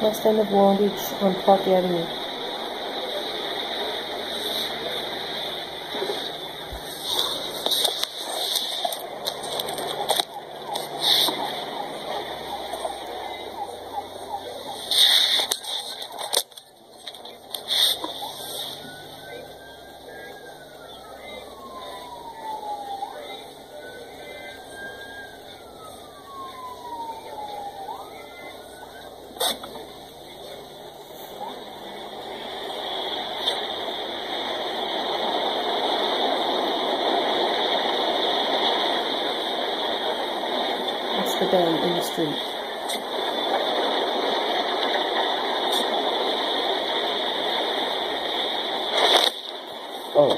West end of Beach on Park Avenue. The bend in the street. Oh,